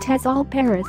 TESOL Paris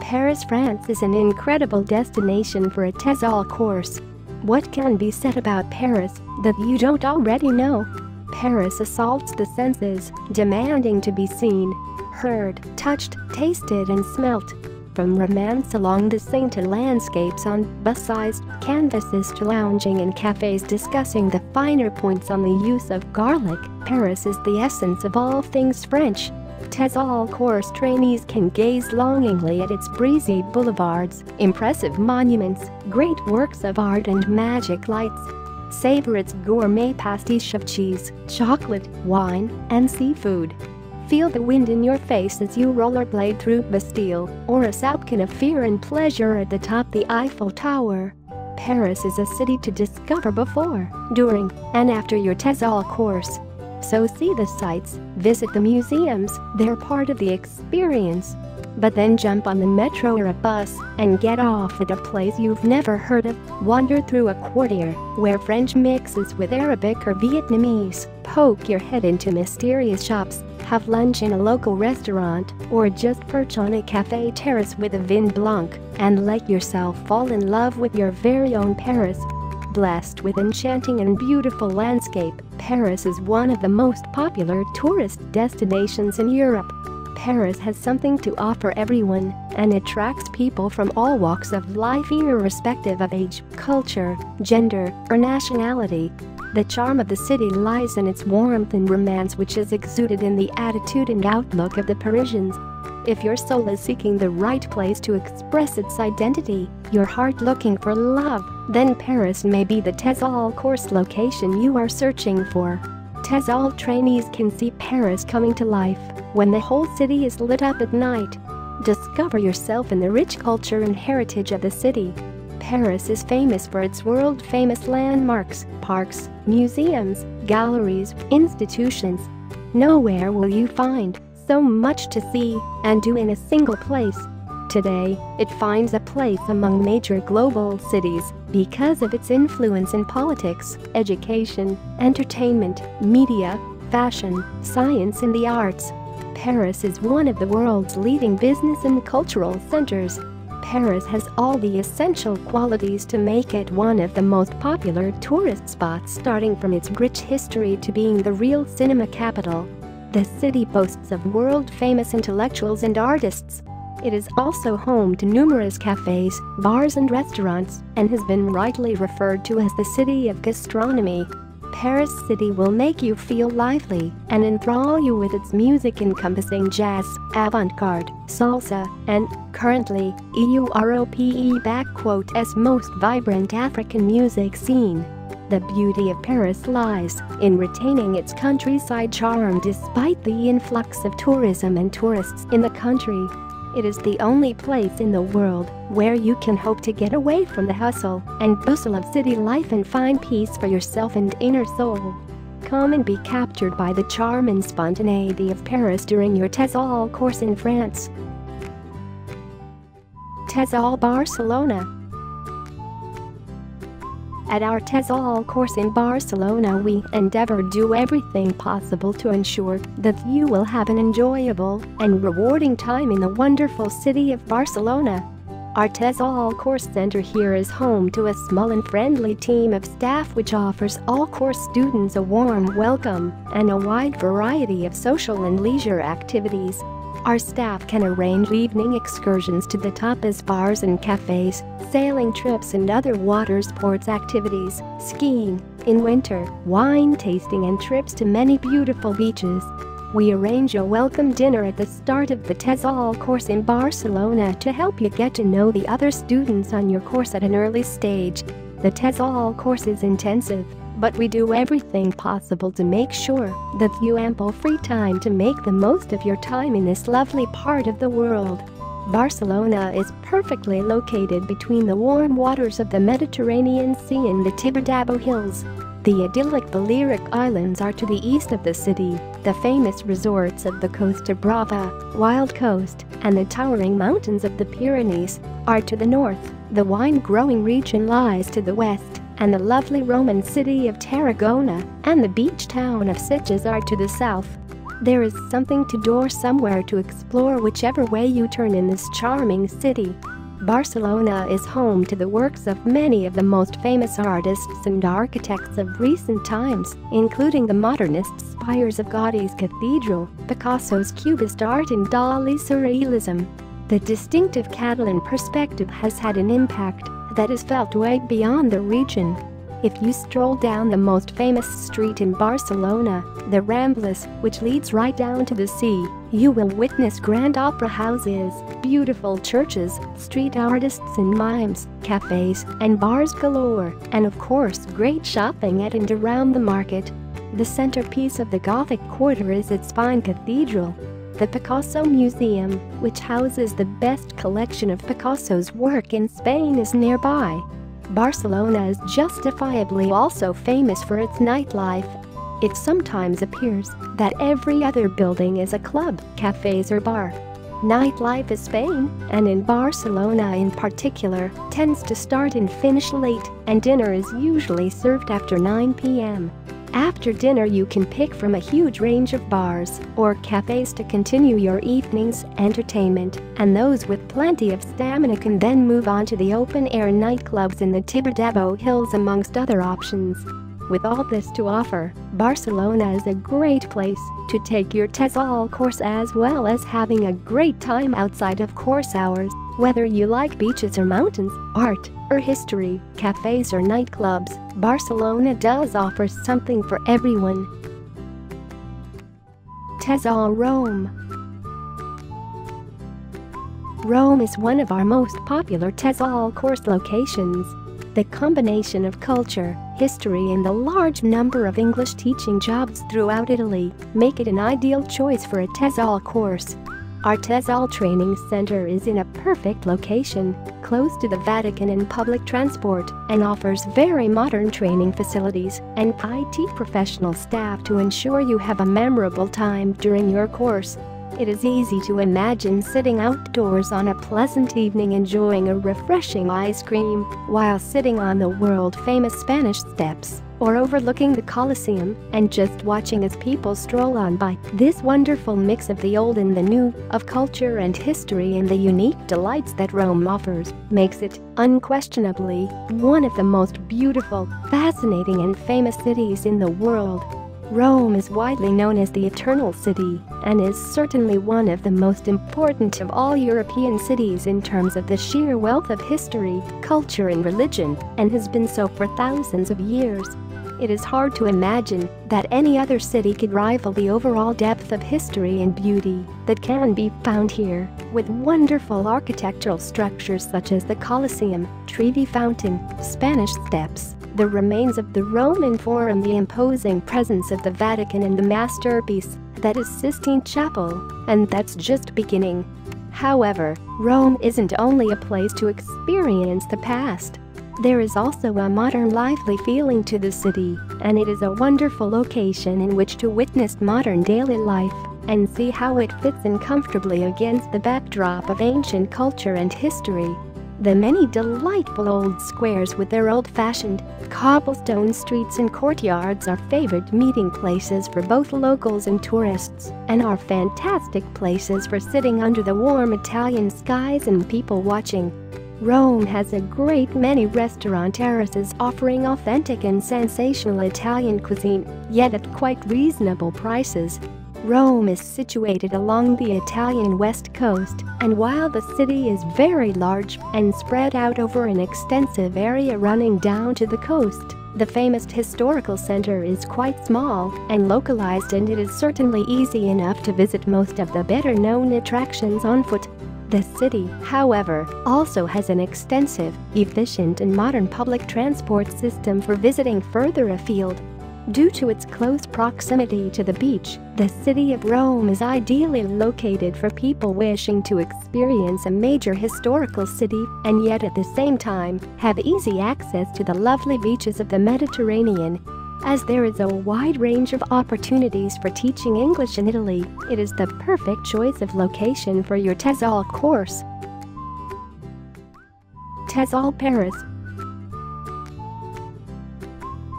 Paris, France is an incredible destination for a TESOL course. What can be said about Paris that you don't already know? Paris assaults the senses, demanding to be seen, heard, touched, tasted and smelt. From romance along the to landscapes on bus-sized canvases to lounging in cafes discussing the finer points on the use of garlic, Paris is the essence of all things French. TESOL course trainees can gaze longingly at its breezy boulevards, impressive monuments, great works of art and magic lights. Savor its gourmet pastiche of cheese, chocolate, wine, and seafood. Feel the wind in your face as you rollerblade through Bastille, or a soupçon of fear and pleasure at the top the Eiffel Tower. Paris is a city to discover before, during, and after your TESOL course. So see the sights, visit the museums, they're part of the experience. But then jump on the metro or a bus and get off at a place you've never heard of, wander through a quartier where French mixes with Arabic or Vietnamese, poke your head into mysterious shops, have lunch in a local restaurant, or just perch on a cafe terrace with a vin blanc and let yourself fall in love with your very own Paris. Blessed with enchanting and beautiful landscape, Paris is one of the most popular tourist destinations in Europe. Paris has something to offer everyone and attracts people from all walks of life irrespective of age, culture, gender, or nationality. The charm of the city lies in its warmth and romance which is exuded in the attitude and outlook of the Parisians. If your soul is seeking the right place to express its identity, your heart looking for love, then Paris may be the TESOL course location you are searching for. TESOL trainees can see Paris coming to life when the whole city is lit up at night. Discover yourself in the rich culture and heritage of the city. Paris is famous for its world-famous landmarks, parks, museums, galleries, institutions. Nowhere will you find so much to see and do in a single place. Today, it finds a place among major global cities because of its influence in politics, education, entertainment, media, fashion, science and the arts. Paris is one of the world's leading business and cultural centers. Paris has all the essential qualities to make it one of the most popular tourist spots starting from its rich history to being the real cinema capital. The city boasts of world-famous intellectuals and artists. It is also home to numerous cafes, bars and restaurants, and has been rightly referred to as the city of gastronomy. Paris City will make you feel lively and enthrall you with its music encompassing jazz, avant-garde, salsa, and, currently, EUROPE back quote as most vibrant African music scene. The beauty of Paris lies in retaining its countryside charm despite the influx of tourism and tourists in the country. It is the only place in the world where you can hope to get away from the hustle and bustle of city life and find peace for yourself and inner soul. Come and be captured by the charm and spontaneity of Paris during your TESOL course in France. TESOL Barcelona at our TESOL course in Barcelona we endeavor to do everything possible to ensure that you will have an enjoyable and rewarding time in the wonderful city of Barcelona. Our TESOL course center here is home to a small and friendly team of staff which offers all course students a warm welcome and a wide variety of social and leisure activities. Our staff can arrange evening excursions to the tapas bars and cafes, sailing trips and other water sports activities, skiing, in winter, wine tasting and trips to many beautiful beaches. We arrange a welcome dinner at the start of the TESOL course in Barcelona to help you get to know the other students on your course at an early stage. The TESOL course is intensive, but we do everything possible to make sure that you ample free time to make the most of your time in this lovely part of the world. Barcelona is perfectly located between the warm waters of the Mediterranean Sea and the Tibidabo Hills. The idyllic Balearic Islands are to the east of the city, the famous resorts of the Costa Brava, Wild Coast, and the towering mountains of the Pyrenees are to the north, the wine-growing region lies to the west, and the lovely Roman city of Tarragona and the beach town of Sitges are to the south. There is something to do or somewhere to explore whichever way you turn in this charming city. Barcelona is home to the works of many of the most famous artists and architects of recent times, including the modernist spires of Gaudi's cathedral, Picasso's Cubist art and Dali's Surrealism. The distinctive Catalan perspective has had an impact that is felt way beyond the region. If you stroll down the most famous street in Barcelona, the Ramblas, which leads right down to the sea, you will witness grand opera houses, beautiful churches, street artists and mimes, cafes and bars galore, and of course great shopping at and around the market. The centerpiece of the Gothic quarter is its fine cathedral, the Picasso Museum, which houses the best collection of Picasso's work in Spain is nearby. Barcelona is justifiably also famous for its nightlife. It sometimes appears that every other building is a club, cafes or bar. Nightlife in Spain, and in Barcelona in particular, tends to start and finish late, and dinner is usually served after 9 p.m. After dinner you can pick from a huge range of bars or cafes to continue your evening's entertainment, and those with plenty of stamina can then move on to the open-air nightclubs in the Tibidabo Hills amongst other options. With all this to offer, Barcelona is a great place to take your TESOL course as well as having a great time outside of course hours, whether you like beaches or mountains, art, or history, cafes or nightclubs, Barcelona does offer something for everyone. TESOL Rome Rome is one of our most popular TESOL course locations. The combination of culture, history and the large number of English teaching jobs throughout Italy make it an ideal choice for a TESOL course. Our TESOL Training Center is in a perfect location, close to the Vatican and public transport, and offers very modern training facilities and IT professional staff to ensure you have a memorable time during your course. It is easy to imagine sitting outdoors on a pleasant evening enjoying a refreshing ice cream while sitting on the world-famous Spanish steps or overlooking the Colosseum and just watching as people stroll on by. This wonderful mix of the old and the new, of culture and history and the unique delights that Rome offers, makes it, unquestionably, one of the most beautiful, fascinating and famous cities in the world. Rome is widely known as the Eternal City and is certainly one of the most important of all European cities in terms of the sheer wealth of history, culture and religion, and has been so for thousands of years. It is hard to imagine that any other city could rival the overall depth of history and beauty that can be found here, with wonderful architectural structures such as the Colosseum, Trevi Fountain, Spanish Steps, the remains of the Roman Forum the imposing presence of the Vatican and the masterpiece that is Sistine Chapel, and that's just beginning. However, Rome isn't only a place to experience the past, there is also a modern lively feeling to the city, and it is a wonderful location in which to witness modern daily life and see how it fits in comfortably against the backdrop of ancient culture and history. The many delightful old squares with their old-fashioned, cobblestone streets and courtyards are favorite meeting places for both locals and tourists and are fantastic places for sitting under the warm Italian skies and people watching. Rome has a great many restaurant terraces offering authentic and sensational Italian cuisine, yet at quite reasonable prices. Rome is situated along the Italian west coast, and while the city is very large and spread out over an extensive area running down to the coast, the famous historical center is quite small and localized and it is certainly easy enough to visit most of the better-known attractions on foot. The city, however, also has an extensive, efficient and modern public transport system for visiting further afield. Due to its close proximity to the beach, the city of Rome is ideally located for people wishing to experience a major historical city and yet at the same time have easy access to the lovely beaches of the Mediterranean as there is a wide range of opportunities for teaching English in Italy, it is the perfect choice of location for your TESOL course. TESOL Paris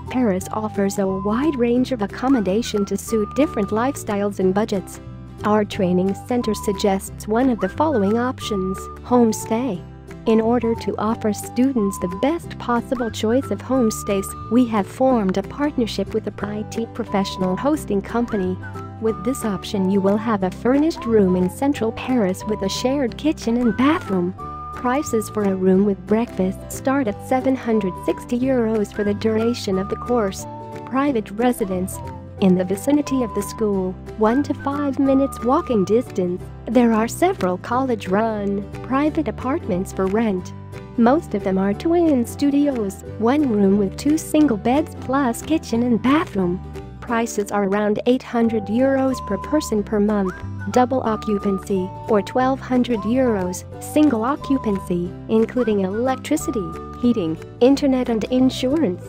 Paris offers a wide range of accommodation to suit different lifestyles and budgets. Our training center suggests one of the following options, homestay. In order to offer students the best possible choice of homestays, we have formed a partnership with a IT professional hosting company. With this option you will have a furnished room in central Paris with a shared kitchen and bathroom. Prices for a room with breakfast start at 760 euros for the duration of the course. Private residence. In the vicinity of the school, 1 to 5 minutes walking distance, there are several college-run, private apartments for rent. Most of them are twin studios, one room with two single beds plus kitchen and bathroom. Prices are around 800 euros per person per month, double occupancy, or 1200 euros, single occupancy, including electricity, heating, internet and insurance.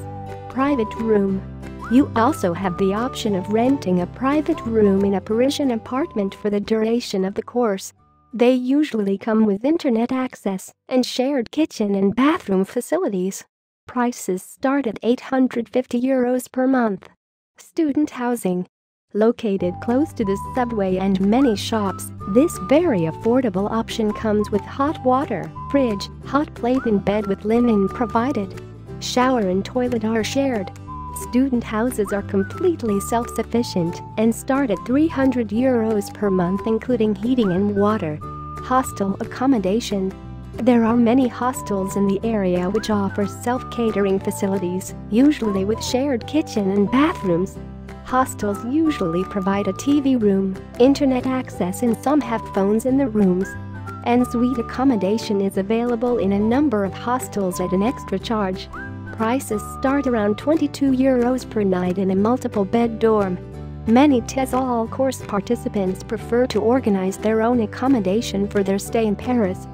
Private room. You also have the option of renting a private room in a Parisian apartment for the duration of the course. They usually come with internet access and shared kitchen and bathroom facilities. Prices start at 850 euros per month. Student housing. Located close to the subway and many shops, this very affordable option comes with hot water, fridge, hot plate and bed with linen provided. Shower and toilet are shared. Student houses are completely self-sufficient and start at 300 euros per month including heating and water. Hostel accommodation there are many hostels in the area which offer self-catering facilities, usually with shared kitchen and bathrooms. Hostels usually provide a TV room, internet access and some have phones in the rooms. En suite accommodation is available in a number of hostels at an extra charge. Prices start around 22 euros per night in a multiple bed dorm. Many TESOL course participants prefer to organize their own accommodation for their stay in Paris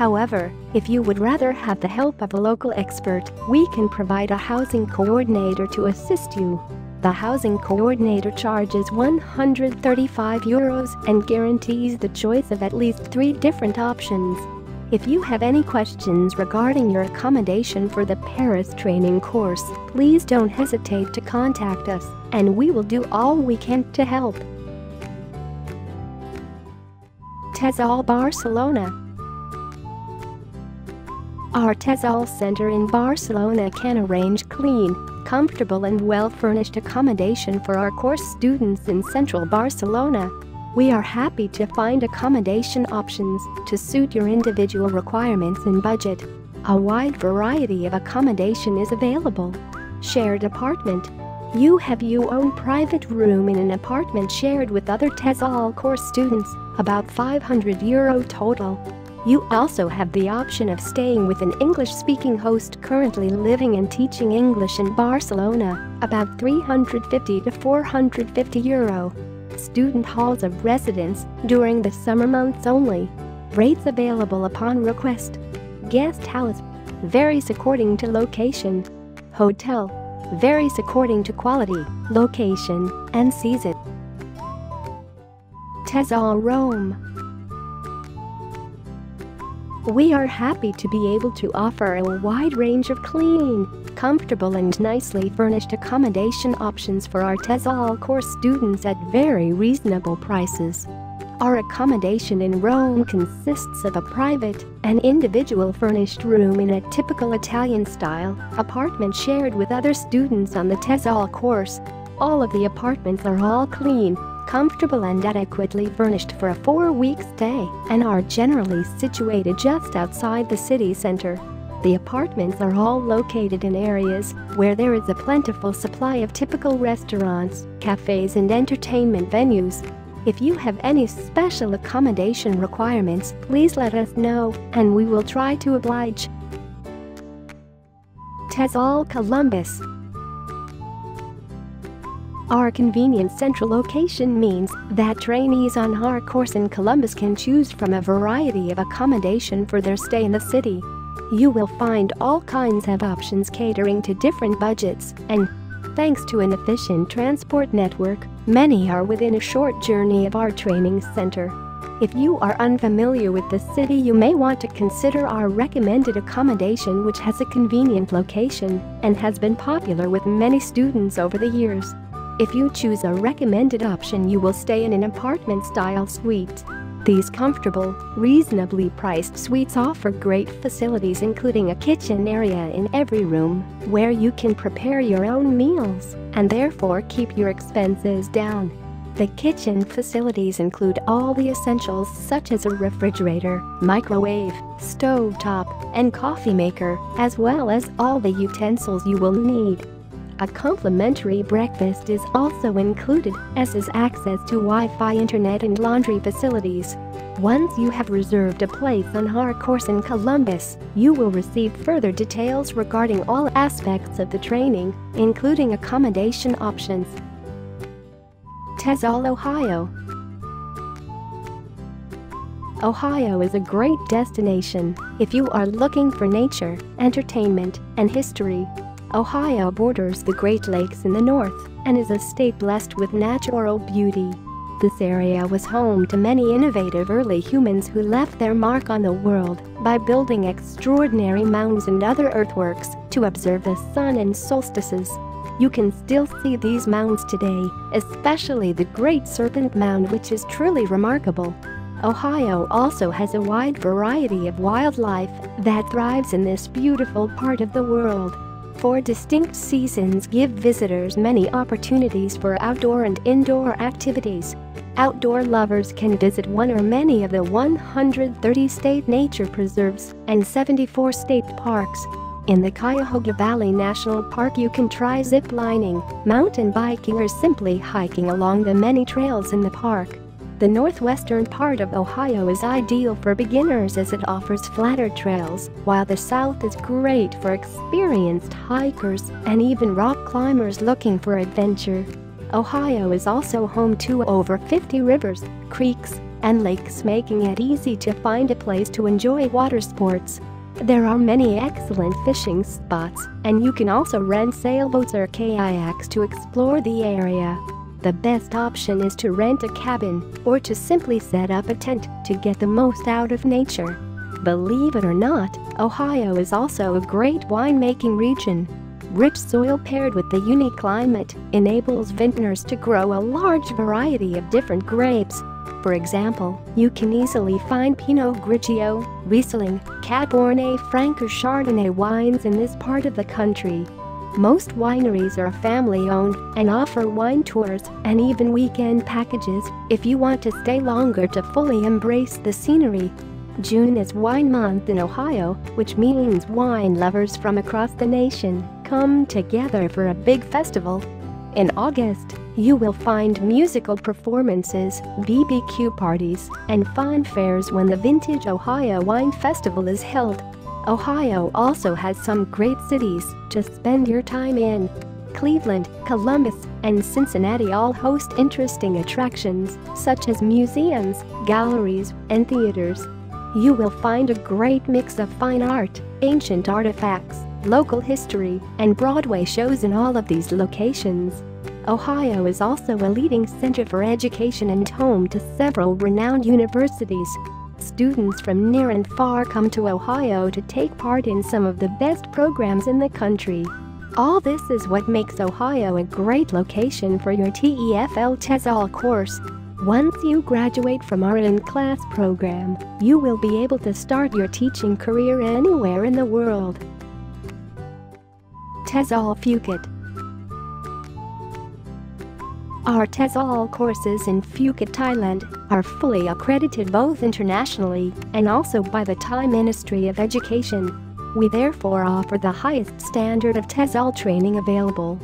However, if you would rather have the help of a local expert, we can provide a housing coordinator to assist you. The housing coordinator charges 135 euros and guarantees the choice of at least three different options. If you have any questions regarding your accommodation for the Paris training course, please don't hesitate to contact us, and we will do all we can to help. TESOL Barcelona our TESOL Center in Barcelona can arrange clean, comfortable and well-furnished accommodation for our course students in central Barcelona. We are happy to find accommodation options to suit your individual requirements and budget. A wide variety of accommodation is available. Shared apartment. You have your own private room in an apartment shared with other TESOL course students, about 500 euro total. You also have the option of staying with an English-speaking host currently living and teaching English in Barcelona, about 350 to 450 euro. Student halls of residence during the summer months only. Rates available upon request. Guest house varies according to location. Hotel varies according to quality, location, and season. TESOL Rome we are happy to be able to offer a wide range of clean, comfortable and nicely furnished accommodation options for our TESOL course students at very reasonable prices. Our accommodation in Rome consists of a private and individual furnished room in a typical Italian style apartment shared with other students on the TESOL course. All of the apartments are all clean, comfortable and adequately furnished for a four-week stay and are generally situated just outside the city center. The apartments are all located in areas where there is a plentiful supply of typical restaurants, cafes and entertainment venues. If you have any special accommodation requirements, please let us know and we will try to oblige. TESOL Columbus our convenient central location means that trainees on our course in Columbus can choose from a variety of accommodation for their stay in the city. You will find all kinds of options catering to different budgets and, thanks to an efficient transport network, many are within a short journey of our training center. If you are unfamiliar with the city you may want to consider our recommended accommodation which has a convenient location and has been popular with many students over the years. If you choose a recommended option you will stay in an apartment-style suite. These comfortable, reasonably priced suites offer great facilities including a kitchen area in every room where you can prepare your own meals and therefore keep your expenses down. The kitchen facilities include all the essentials such as a refrigerator, microwave, stove top, and coffee maker, as well as all the utensils you will need. A complimentary breakfast is also included, as is access to Wi-Fi internet and laundry facilities. Once you have reserved a place on our course in Columbus, you will receive further details regarding all aspects of the training, including accommodation options. TESOL, Ohio Ohio is a great destination if you are looking for nature, entertainment, and history. Ohio borders the Great Lakes in the north and is a state blessed with natural beauty. This area was home to many innovative early humans who left their mark on the world by building extraordinary mounds and other earthworks to observe the sun and solstices. You can still see these mounds today, especially the Great Serpent Mound which is truly remarkable. Ohio also has a wide variety of wildlife that thrives in this beautiful part of the world. Four distinct seasons give visitors many opportunities for outdoor and indoor activities. Outdoor lovers can visit one or many of the 130 state nature preserves and 74 state parks. In the Cuyahoga Valley National Park you can try zip lining, mountain biking or simply hiking along the many trails in the park. The northwestern part of Ohio is ideal for beginners as it offers flatter trails, while the south is great for experienced hikers and even rock climbers looking for adventure. Ohio is also home to over 50 rivers, creeks, and lakes making it easy to find a place to enjoy water sports. There are many excellent fishing spots, and you can also rent sailboats or kayaks to explore the area. The best option is to rent a cabin or to simply set up a tent to get the most out of nature. Believe it or not, Ohio is also a great winemaking region. Rich soil paired with the unique climate enables vintners to grow a large variety of different grapes. For example, you can easily find Pinot Grigio, Riesling, Cabernet Franc or Chardonnay wines in this part of the country. Most wineries are family-owned and offer wine tours and even weekend packages if you want to stay longer to fully embrace the scenery. June is wine month in Ohio, which means wine lovers from across the nation come together for a big festival. In August, you will find musical performances, BBQ parties, and fun fairs when the Vintage Ohio Wine Festival is held. Ohio also has some great cities to spend your time in. Cleveland, Columbus, and Cincinnati all host interesting attractions such as museums, galleries, and theaters. You will find a great mix of fine art, ancient artifacts, local history, and Broadway shows in all of these locations. Ohio is also a leading center for education and home to several renowned universities. Students from near and far come to Ohio to take part in some of the best programs in the country. All this is what makes Ohio a great location for your TEFL TESOL course. Once you graduate from our in-class program, you will be able to start your teaching career anywhere in the world. TESOL Phuket our TESOL courses in Phuket, Thailand are fully accredited both internationally and also by the Thai Ministry of Education. We therefore offer the highest standard of TESOL training available.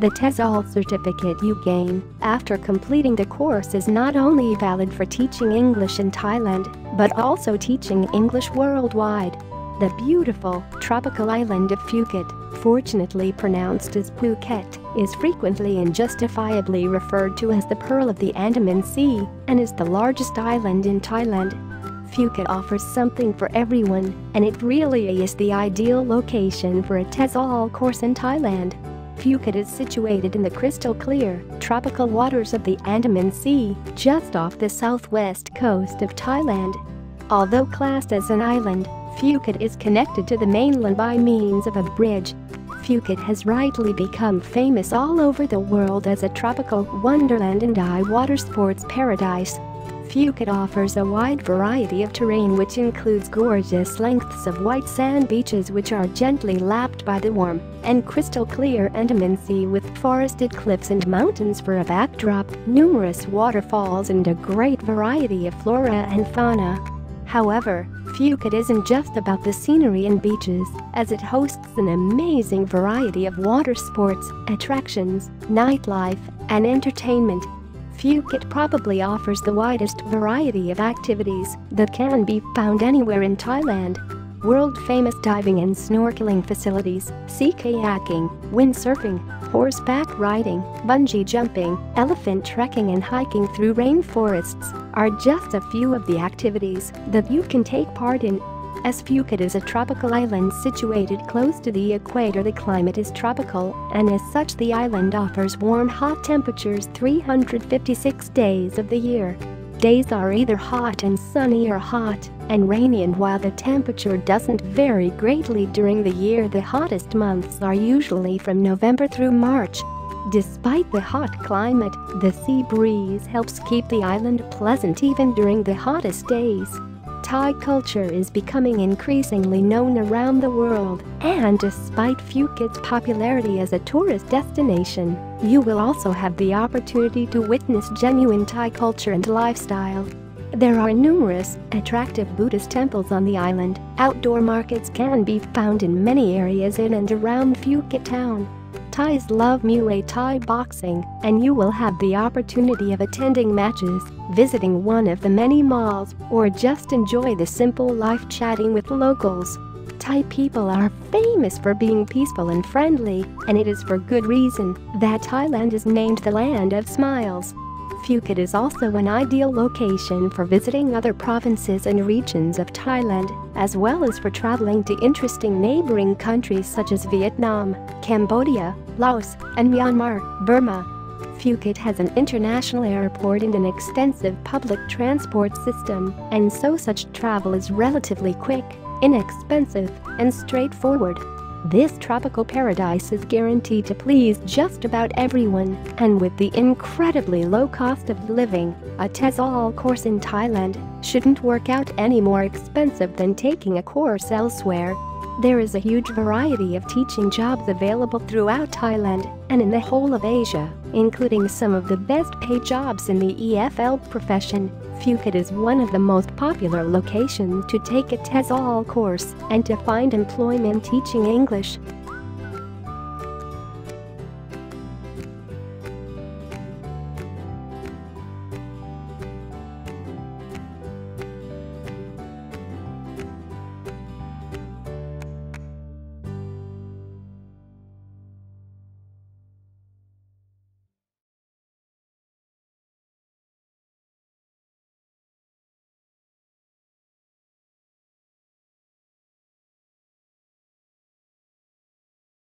The TESOL certificate you gain after completing the course is not only valid for teaching English in Thailand, but also teaching English worldwide. The beautiful, tropical island of Phuket, fortunately pronounced as Phuket, is frequently and justifiably referred to as the Pearl of the Andaman Sea and is the largest island in Thailand. Phuket offers something for everyone, and it really is the ideal location for a TESOL course in Thailand. Phuket is situated in the crystal clear, tropical waters of the Andaman Sea, just off the southwest coast of Thailand. Although classed as an island, Phuket is connected to the mainland by means of a bridge. Phuket has rightly become famous all over the world as a tropical wonderland and high water sports paradise. Phuket offers a wide variety of terrain which includes gorgeous lengths of white sand beaches which are gently lapped by the warm and crystal clear Andaman Sea with forested cliffs and mountains for a backdrop, numerous waterfalls and a great variety of flora and fauna. However, Phuket isn't just about the scenery and beaches, as it hosts an amazing variety of water sports, attractions, nightlife, and entertainment. Phuket probably offers the widest variety of activities that can be found anywhere in Thailand. World-famous diving and snorkeling facilities, sea kayaking, windsurfing, horseback riding, bungee jumping, elephant trekking and hiking through rainforests are just a few of the activities that you can take part in. As Phuket is a tropical island situated close to the equator the climate is tropical and as such the island offers warm hot temperatures 356 days of the year. Days are either hot and sunny or hot and rainy and while the temperature doesn't vary greatly during the year the hottest months are usually from November through March. Despite the hot climate, the sea breeze helps keep the island pleasant even during the hottest days. Thai culture is becoming increasingly known around the world, and despite Phuket's popularity as a tourist destination, you will also have the opportunity to witness genuine Thai culture and lifestyle. There are numerous, attractive Buddhist temples on the island. Outdoor markets can be found in many areas in and around Phuket town. Thais love Muay Thai boxing, and you will have the opportunity of attending matches, visiting one of the many malls, or just enjoy the simple life chatting with locals. Thai people are famous for being peaceful and friendly, and it is for good reason that Thailand is named the land of smiles. Phuket is also an ideal location for visiting other provinces and regions of Thailand, as well as for traveling to interesting neighboring countries such as Vietnam, Cambodia, Laos, and Myanmar, Burma. Phuket has an international airport and an extensive public transport system, and so such travel is relatively quick, inexpensive, and straightforward. This tropical paradise is guaranteed to please just about everyone, and with the incredibly low cost of living, a TESOL course in Thailand shouldn't work out any more expensive than taking a course elsewhere. There is a huge variety of teaching jobs available throughout Thailand and in the whole of Asia, including some of the best paid jobs in the EFL profession. Phuket is one of the most popular locations to take a TESOL course and to find employment teaching English.